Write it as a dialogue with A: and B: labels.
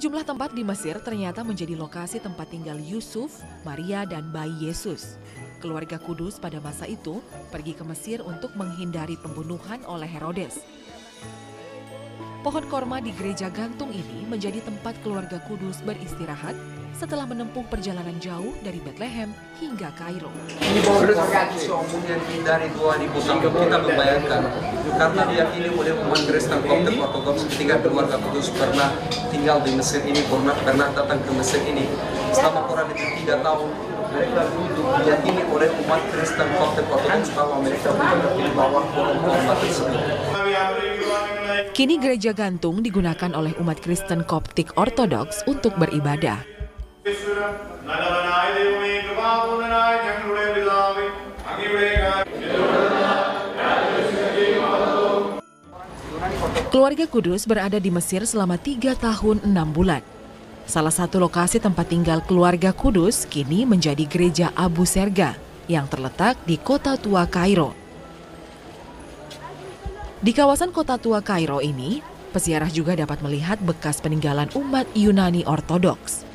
A: Sejumlah tempat di Mesir ternyata menjadi lokasi tempat tinggal Yusuf, Maria, dan bayi Yesus. Keluarga Kudus pada masa itu pergi ke Mesir untuk menghindari pembunuhan oleh Herodes. Pohon korma di gereja gantung ini menjadi tempat keluarga Kudus beristirahat setelah menempuh perjalanan jauh dari Bethlehem hingga Kairo.
B: Dari 2000 tahun kita membayangkan karena diyakini oleh umat Kristen Koptik Ortodoks ketika keluarga Kudus pernah tinggal di Mesir ini, pernah pernah datang ke Mesir ini selama kurang lebih tiga tahun mereka duduk diyakini oleh umat Kristen Koptik Ortodoks bahwa mereka berada di bawah pohon korma tersebut.
A: Kini gereja gantung digunakan oleh umat Kristen Koptik Ortodoks untuk beribadah. Keluarga Kudus berada di Mesir selama tiga tahun enam bulan. Salah satu lokasi tempat tinggal keluarga Kudus kini menjadi gereja Abu Serga yang terletak di kota tua Kairo. Di kawasan kota tua Kairo ini, peziarah juga dapat melihat bekas peninggalan umat Yunani Ortodoks.